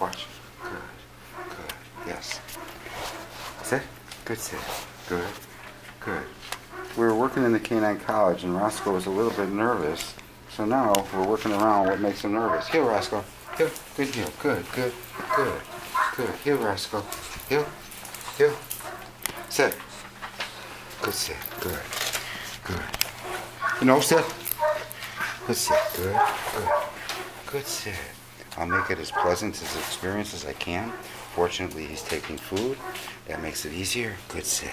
Watch. Good. Good. Yes. Sit. Good sit. Good. Good. We were working in the canine college, and Roscoe was a little bit nervous. So now we're working around what makes him nervous. Here, Roscoe. Here. Good heel. Good. Good. Good. Good. Here, Roscoe. Heel. Heel. Sit. Good sit. Good. Good. You know, sit. Good sit. Good. Good. Good sit. I'll make it as pleasant as experience as I can. Fortunately, he's taking food. That makes it easier. Good sit.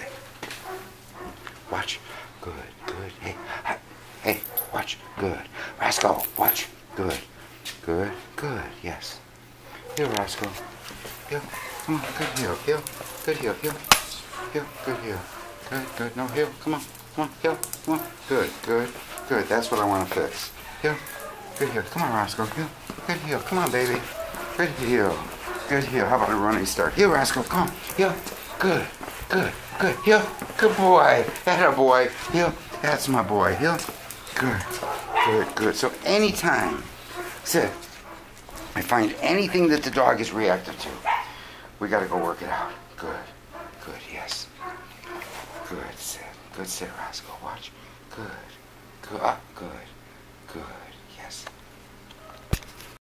Watch. Good. Good. Hey. Hey. Watch. Good. Rascal, Watch. Good. Good. Good. Yes. Heel, Rascal. Heel. Come on. Good heel. Heel. Good heel. Heel. Heel. Good heel. Good. Good. No heel. Come on. Come on. Heel. Come on. Good. Good. Good. That's what I want to fix. Heel. Good heel. Come on, Roscoe. Heel. Good heel. Come on, baby. Good heel. Good heel. How about a running start? Heel, Roscoe. Come on. Heel. Good. Good. Good. Heel. Good boy. That a boy. Heel. That's my boy. Heel. Good. Good. Good. So anytime, sit. I find anything that the dog is reactive to, we got to go work it out. Good. Good. Yes. Good. Sit. Good. Sit, Roscoe. Watch. Good. Good. Good. Good guys.